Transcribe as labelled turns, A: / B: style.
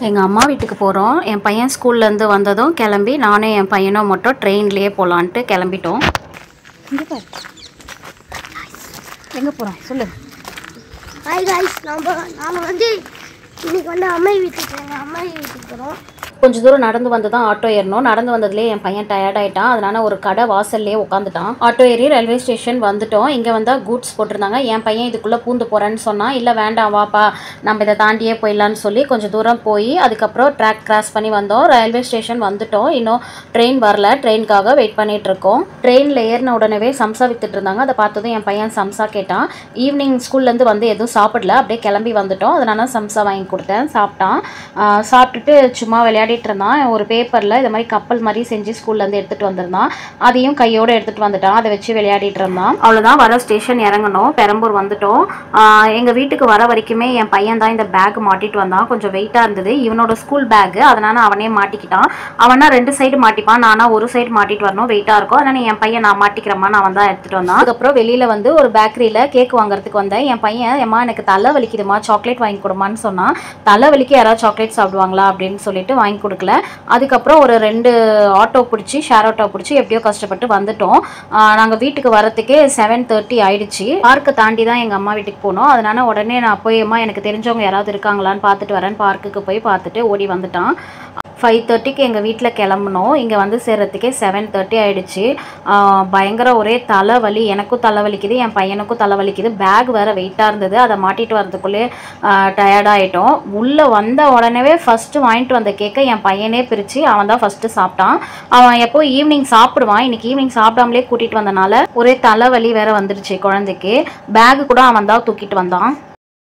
A: எங்கள் அம்மா வீட்டுக்கு போகிறோம் என் பையன் ஸ்கூல்லேருந்து வந்ததும் கிளம்பி நானும் என் பையனும் மட்டும் ட்ரெயின்லேயே போகலான்ட்டு கிளம்பிட்டோம். இங்கே பாரு. எங்கே போகிறோம் சொல்லு.
B: ஹாய் காய்ஸ் நம்ம நாம வந்து இன்னைக்கு வந்து அம்மை வீட்டுக்கு எங்கள் அம்மா வீட்டுக்கு போகிறோம்
A: கொஞ்சம் தூரம் நடந்து வந்து தான் ஆட்டோ ஏறணும். நடந்து வந்ததுலேயே என் பையன் டயர்ட் ஆயிட்டான். அதனால ஒரு கடை வாசல்லே உட்காந்துட்டான் ஆட்டோ ஏறி ரயில்வே ஸ்டேஷன் வந்துட்டோம். இங்கே வந்தால் கூட்ஸ் போட்டிருந்தாங்க. என் பையன் இதுக்குள்ளே பூந்து போகிறேன்னு சொன்னான். இல்லை வேண்டாம் வாப்பா. நம்ம இதை தாண்டியே போயிடலான்னு சொல்லி கொஞ்சம் தூரம் போய் அதுக்கப்புறம் ட்ராக் கிராஸ் பண்ணி வந்தோம். ரயில்வே ஸ்டேஷன் வந்துட்டோம். இன்னும் ட்ரெயின் வரல. ட்ரெயினுக்காக வெயிட் பண்ணிட்டு இருக்கோம். ட்ரெயினில் ஏறின உடனே சம்சா வித்துட்டு இருந்தாங்க. அதை பார்த்ததும் என் பையன் சம்சா கேட்டான். ஈவினிங் ஸ்கூல்லேருந்து வந்து எதுவும் சாப்பிடல. அப்படியே கிளம்பி வந்துட்டோம். அதனால சம்சா வாங்கி கொடுத்தேன். சாப்பிட்டான். சாப்பிட்டுட்டு சும்மா விளையாடி விளையாடிட்டு இருந்தான் ஒரு பேப்பரில் இது மாதிரி கப்பல் மாதிரி செஞ்சு ஸ்கூல்லேருந்து எடுத்துகிட்டு வந்திருந்தான். அதையும் கையோடு எடுத்துகிட்டு வந்துட்டான். அதை வச்சு விளையாடிட்டு இருந்தான். அவ்வளோதான் வர ஸ்டேஷன் இறங்கணும். பெரம்பூர் வந்துட்டோம். எங்கள் வீட்டுக்கு வர வரைக்குமே என் பையன் தான் இந்த பேக் மாட்டிட்டு வந்தான். கொஞ்சம் வெயிட்டாக இருந்தது. இவனோட ஸ்கூல் பேக்கு அதனால அவனே மாட்டிக்கிட்டான். அவனா ரெண்டு சைடு மாட்டிப்பான். நானா ஒரு சைடு மாட்டிட்டு வரணும். வெயிட்டாக இருக்கும். அதனால என் பையன் நான் மாட்டிக்கிறேம்மா. அவன் தான் எடுத்துகிட்டு வந்தான். அதுக்கப்புறம் வெளியில் வந்து ஒரு பேக்கரியில் கேக் வாங்குறதுக்கு வந்தேன். என் பையன் ஏம்மா எனக்கு தலை வலிக்குதுமா சாக்லேட் வாங்கி கொடுமான்னு சொன்னான். தலை வலிக்கு யாராவது சாக்லேட் சாப்பிடுவாங்களா? அப்படின்னு சொல்லிட்டு வாங்கி கொடுக்கல. அதுக்கப்புறம் ஒரு ரெண்டு ஆட்டோ பிடிச்சி ஷேர் ஆட்டோ பிடிச்சி எப்படியோ கஷ்டப்பட்டு வந்துட்டோம். நாங்கள் வீட்டுக்கு வரத்துக்கே செவன் தேர்ட்டி ஆயிடுச்சு. பார்க்கை தாண்டி தான் எங்கள் அம்மா வீட்டுக்கு போனோம். அதனால உடனே நான் போயம்மா எனக்கு தெரிஞ்சவங்க யாராவது இருக்காங்களான்னு பார்த்துட்டு வரேன். பார்க்குக்கு போய் பார்த்துட்டு ஓடி வந்துட்டான். ஃபைவ் தேர்ட்டிக்கு எங்கள் வீட்டில் கிளம்புனோம். இங்கே வந்து சேர்கிறதுக்கே செவன் தேர்ட்டி ஆகிடுச்சு பயங்கர ஒரே தலைவலி. எனக்கும் தலைவலிக்குது என் பையனுக்கும் தலைவலிக்குது. பேக் வேறு வெயிட்டாக இருந்தது. அதை மாட்டிட்டு வரதுக்குள்ளே டயர்ட் ஆகிட்டோம் உள்ளே வந்த உடனே ஃபஸ்ட்டு வாங்கிட்டு வந்த கேக்கை என் பையனே பிரித்து அவன் தான் ஃபஸ்ட்டு சாப்பிட்டான். அவன் எப்போ ஈவினிங் சாப்பிடுவான். இன்னைக்கு ஈவினிங் சாப்பிடாமலே கூட்டிகிட்டு வந்தனால ஒரே தலைவலி வேறு வந்துடுச்சு குழந்தைக்கு. பேக் கூட அவன் தான் தூக்கிட்டு வந்தான்.